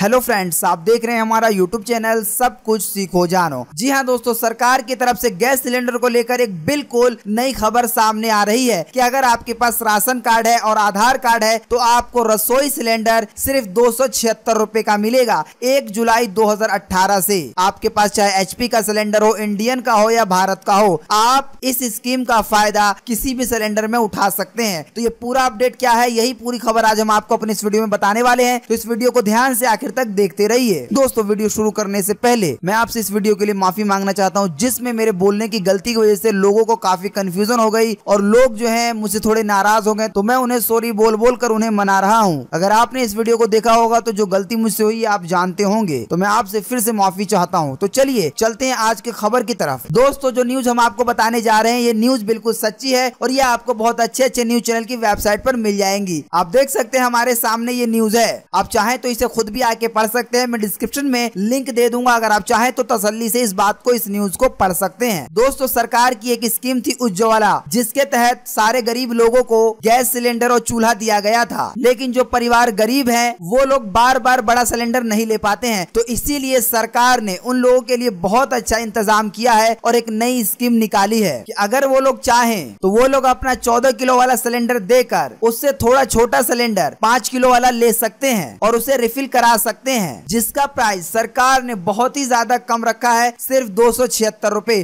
Hello friends, आप देख रहे हैं हमारा यूट्यूब चैनल, सब कुछ सीखो जानो। जी हाँ दोस्तों, सरकार की तरफ़ से गैस सिलेंडर को लेकर एक बिल्कुल नई खबर सामने आ रही है कि अगर आपके पास राशन कार्ड है और आधार कार्ड है तो आपको रसोई सिलेंडर सिर्फ़ दो रूपए का मिलेगा, एक जुलाई 2018 से। आपके पास चाहे एचपी का सिलेंडर हो, इंडियन का हो या भारत का हो, आप इस स्कीम का फ़ायदा किसी भी सिलेंडर में उठा सकते हैं। तो ये पूरा अपडेट क्या है, यही पूरी खबर आज हम आपको अपने इस वीडियो में बताने वाले हैं। तो इस वीडियो को ध्यान से आखिर तक देखते रहिए। दोस्तों, वीडियो शुरू करने से पहले मैं आपसे इस वीडियो के लिए माफ़ी मांगना चाहता हूँ, जिसमें मेरे बोलने की गलती की वजह से लोगों को काफ़ी कंफ्यूजन हो गई और लोग जो है मुझसे थोड़े नाराज़ हो गए तो मैं उन्हें सॉरी बोल बोल कर उन्हें मना रहा हूँ। अगर आपने इस वीडियो को देखा होगा तो जो गलती मुझसे हुई, आप जानते होंगे। तो मैं आपसे फिर से माफ़ी चाहता हूँ। तो चलिए, चलते हैं आज के खबर की तरफ़। दोस्तों, जो न्यूज़ हम आपको बताने जा रहे हैं, ये न्यूज़ बिल्कुल सच्ची है और ये आपको बहुत अच्छे अच्छे न्यूज़ चैनल की वेबसाइट पर मिल जाएँगी। आप देख सकते हैं हमारे सामने ये न्यूज़ है। आप चाहें तो इसे खुद भी आके पढ़ सकते हैं। मैं डिस्क्रिप्शन में लिंक दे दूँगा, अगर आप चाहें तो तसल्ली से इस बात को, इस न्यूज़ को पढ़ सकते हैं। दोस्तों, सरकार की एक स्कीम थी उज्ज्वला, जिसके तहत सारे गरीब लोगों को गैस सिलेंडर और चूल्हा दिया गया था। लेकिन जो परिवार गरीब है, वो लोग बार बार बड़ा सिलेंडर नहीं ले पाते हैं। तो इसीलिए सरकार ने उन लोगों के लिए बहुत अच्छा इंतज़ाम किया है और एक नई स्कीम निकाली है कि अगर वो लोग चाहें तो वो लोग अपना चौदह किलो वाला सिलेंडर देकर, उससे थोड़ा छोटा सिलेंडर पाँच किलो वाला ले सकते हैं और उसे रिफिल करा सकते हैं। जिसका प्राइस सरकार ने बहुत ही ज़्यादा कम रखा है, सिर्फ़ दो सौ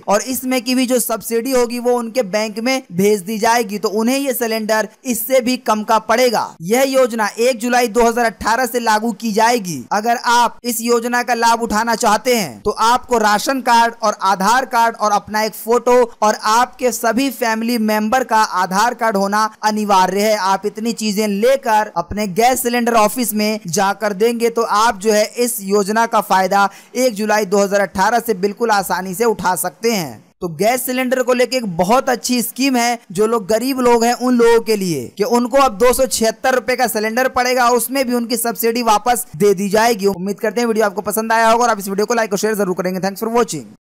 और इसमें की भी जो सब्सिडी होगी, वो उनके बैंक में भेज दी जाएगी। तो उन्हें ये सिलेंडर इससे भी कम का पड़ेगा। यह योजना एक जुलाई 2018 से लागू की जाएगी। अगर आप इस योजना का लाभ उठाना चाहते हैं तो आपको राशन कार्ड और आधार कार्ड और अपना एक फ़ोटो और आपके सभी फैमिली मेंबर का आधार कार्ड होना अनिवार्य है। आप इतनी चीज़ें लेकर अपने गैस सिलेंडर ऑफ़िस में जाकर देंगे तो आप जो है इस योजना का फ़ायदा एक जुलाई 2018 से बिल्कुल आसानी से उठा सकते हैं। तो गैस सिलेंडर को लेके एक बहुत अच्छी स्कीम है, जो लोग गरीब लोग हैं उन लोगों के लिए, कि उनको अब दो रुपए का सिलेंडर पड़ेगा, उसमें भी उनकी सब्सिडी वापस दे दी जाएगी। उम्मीद करते हैं वीडियो आपको पसंद आया होगा और आप इस वीडियो को लाइक और शेयर ज़रूर करेंगे। Thanks for watching